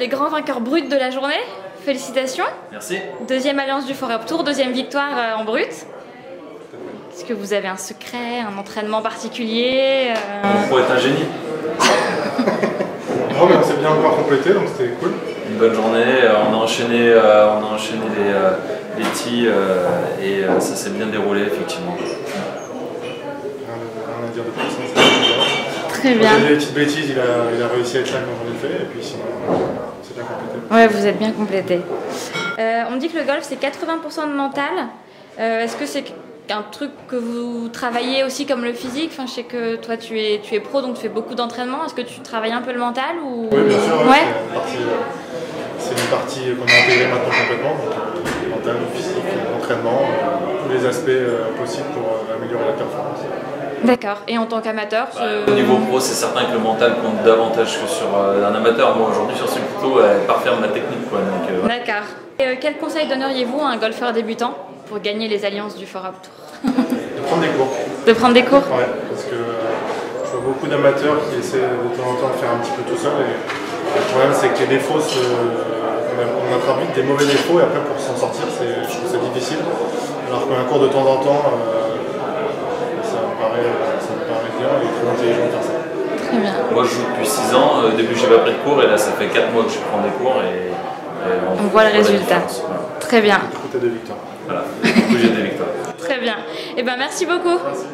les grands vainqueurs bruts de la journée. Félicitations. Merci. Deuxième alliance du Forêt Tour, deuxième victoire euh, en brut. Est-ce que vous avez un secret, un entraînement particulier Mon pro est un génie. Non, mais on s'est bien encore complété, donc c'était cool. Une bonne journée. euh, On a enchaîné, euh, on a enchaîné les, les tis euh, et ça s'est bien déroulé effectivement. Rien, rien à dire de plus. hein, c'était bien. Très bien. a des petites bêtises, il a, il a réussi à être là quand on l'a fait, et puis sinon, on s'est bien complété. Ouais, vous êtes bien complété. Euh, on dit que le golf c'est 80% de mental. Euh, Est-ce que c'est un truc que vous travaillez aussi comme le physique? Enfin, Je sais que toi tu es, tu es pro donc tu fais beaucoup d'entraînement. Est-ce que tu travailles un peu le mental ou... Oui, bien sûr, ouais, c'est une partie, c'est qu'on a intégrée maintenant complètement. Donc, mental, physique, entraînement, tous les aspects euh, possibles pour euh, améliorer la performance. D'accord. Et en tant qu'amateur ce- Au niveau pro, c'est certain que le mental compte davantage que sur euh, un amateur. Moi aujourd'hui sur ce plutôt euh, parfaire ma technique quoi. Donc, euh. D'accord. Et, euh, quel conseil donneriez-vous à un golfeur débutant pour gagner les alliances du Fort Tour? De prendre des cours. De prendre des cours? Ouais, parce que euh, je vois beaucoup d'amateurs qui essaient de temps en temps de faire un petit peu tout seul. Et le problème, c'est que les défauts, se- on, attrape vite des mauvais défauts et après pour s'en sortir, c'est- je trouve ça difficile. Alors qu'un cours de temps en temps, euh, paraît, ça me paraît bien et très intelligent de faire ça. Très bien. Moi je joue depuis 6 ans. Au début j'ai pas pris de cours et là ça fait 4 mois que je prends des cours et, et On voit le résultat. Voilà. Très bien. Du coup, t'as des victoires. Voilà. Du coup, j'ai des victoires. Très bien. Eh ben merci beaucoup. Merci.